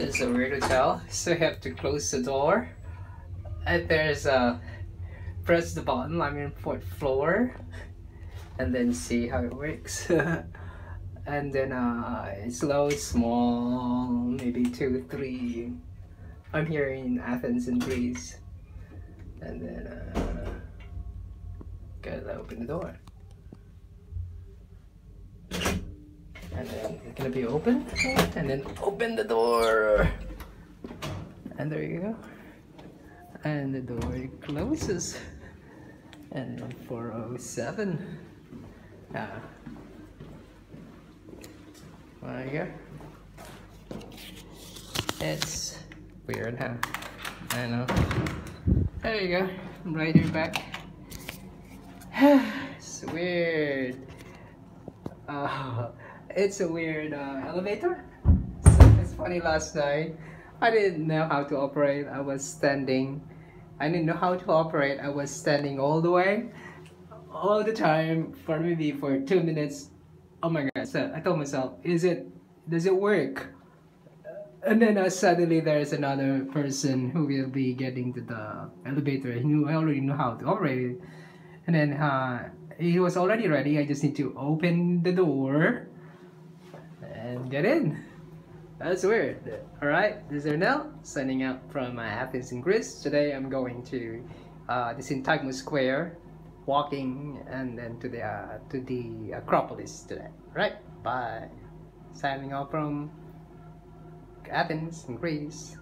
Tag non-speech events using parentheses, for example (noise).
is a weird hotel, so you have to close the door. And there's a press the button, I mean fourth floor, and then see how it works. (laughs) and then uh, it's low, small, maybe two, three. I'm here in Athens in Greece. And then uh, gotta open the door. And then it's gonna be open, and then open the door. And there you go. And the door closes. And 407. Ah. There you go. It's weird, huh? I know. There you go. Right here back. it's weird. Uh, it's a weird uh, elevator. So it's funny last night. I didn't know how to operate. I was standing. I didn't know how to operate. I was standing all the way, all the time for maybe for two minutes. Oh my god! So I told myself, is it? Does it work? And then uh, suddenly there's another person who will be getting to the elevator. He knew I already knew how to operate it. And then uh, he was already ready. I just need to open the door and get in. That's weird. Alright, this is Ernell signing out from uh, Athens in Greece. Today I'm going to uh, the Syntagma Square, walking and then to the uh, to the Acropolis today. Alright, bye. Signing off from Athens in Greece.